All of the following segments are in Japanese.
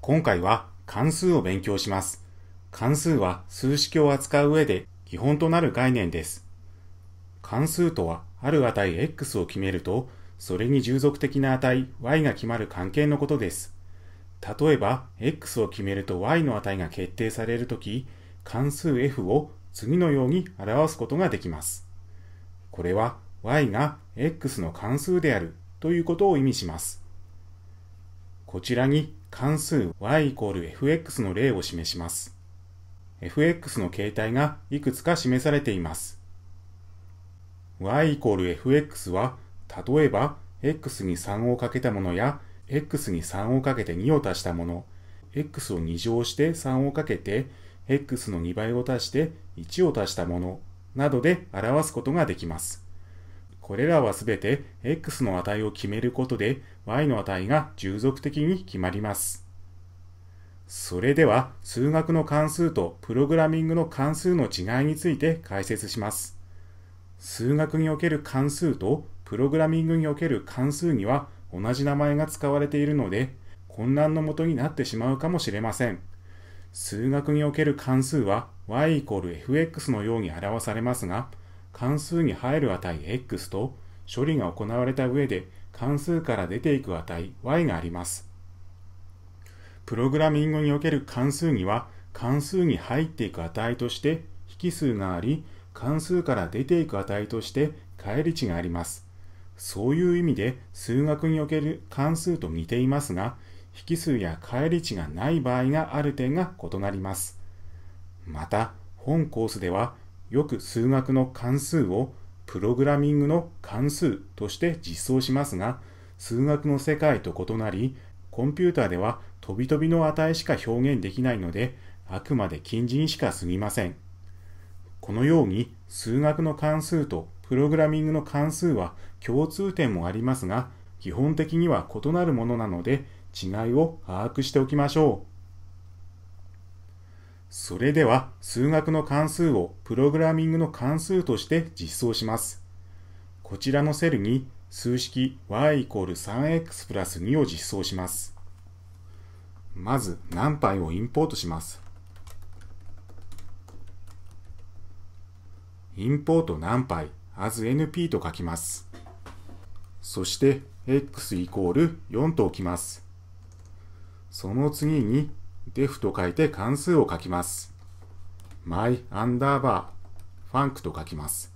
今回は関数を勉強します。関数は数式を扱う上で基本となる概念です。関数とはある値 x を決めると、それに従属的な値 y が決まる関係のことです。例えば、x を決めると y の値が決定されるとき、関数 f を次のように表すことができます。これは y が x の関数であるということを意味します。こちらに関数 y イコール fx の例を示します。fx の形態がいくつか示されています。y イコール fx は、例えば、x に3をかけたものや、x に3をかけて2を足したもの、x を2乗して3をかけて、x の2倍を足して1を足したもの、などで表すことができます。これらはすべて x の値を決めることで y の値が従属的に決まります。それでは数学の関数とプログラミングの関数の違いについて解説します。数学における関数とプログラミングにおける関数には同じ名前が使われているので混乱のもとになってしまうかもしれません。数学における関数は y イコール fx のように表されますが、関数に入る値 x と処理が行われた上で関数から出ていく値 y があります。プログラミングにおける関数には関数に入っていく値として引数があり、関数から出ていく値として返り値があります。そういう意味で数学における関数と似ていますが、引数や返り値がない場合がある点が異なります。また、本コースではよく数学の関数をプログラミングの関数として実装しますが、数学の世界と異なり、コンピューターでは飛び飛びの値しか表現できないので、あくまで近似にしか過ぎません。このように数学の関数とプログラミングの関数は共通点もありますが、基本的には異なるものなので、違いを把握しておきましょう。それでは数学の関数をプログラミングの関数として実装します。こちらのセルに数式 y イコール 3x プラス2を実装します。まず NumPy をインポートします？インポート NumPy as np と書きます。そして x イコール4と置きます。その次に def と書いて関数を書きます。my アンダーバー func と書きます。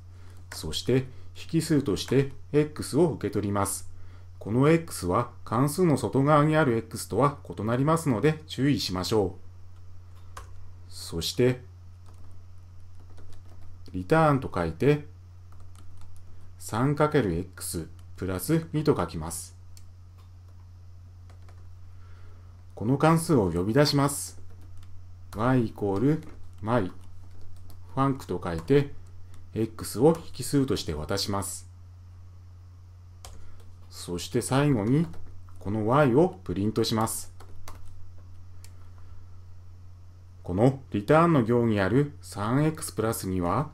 そして引数として x を受け取ります。この x は関数の外側にある x とは異なりますので注意しましょう。そしてリターンと書いて 3×x プラス2と書きます。この関数を呼び出します。y イコール my func と書いて x を引数として渡します。そして最後にこの y をプリントします。このリターンの行にある 3x プラス2は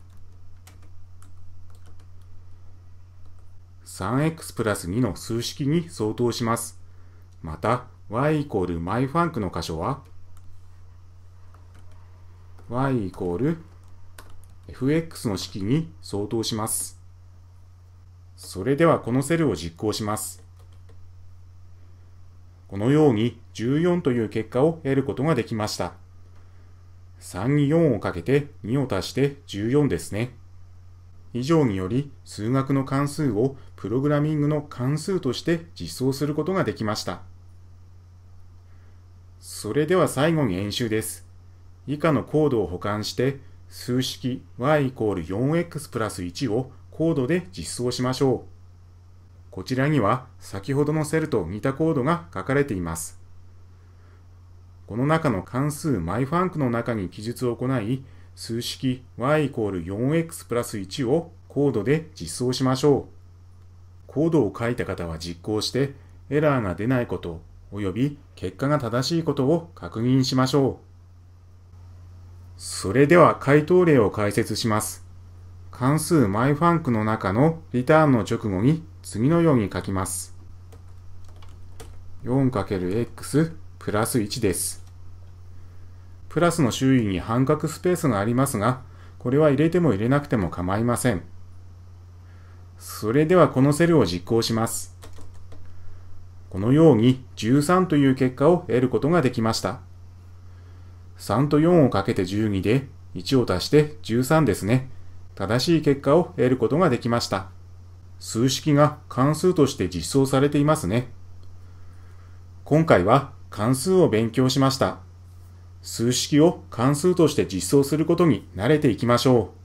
3x プラス2の数式に相当します。また、y イコール myfunc の箇所は？Y イコール fx の式に相当します。それではこのセルを実行します。このように14という結果を得ることができました。3に4をかけて2を足して14ですね。以上により数学の関数をプログラミングの関数として実装することができました。それでは最後に演習です。以下のコードを保管して数式 y イコール 4x プラス1をコードで実装しましょう。こちらには先ほどのセルと似たコードが書かれています。この中の関数 myfunc の中に記述を行い、数式 y イコール 4x プラス1をコードで実装しましょう。コードを書いた方は実行してエラーが出ないこと及び結果が正しいことを確認しましょう。それでは回答例を解説します。関数 myfunc の中のリターンの直後に次のように書きます。4×x プラス1です。プラスの周囲に半角スペースがありますが、これは入れても入れなくても構いません。それではこのセルを実行します。このように13という結果を得ることができました。3と4をかけて12で1を足して13ですね。正しい結果を得ることができました。数式が関数として実装されていますね。今回は関数を勉強しました。数式を関数として実装することに慣れていきましょう。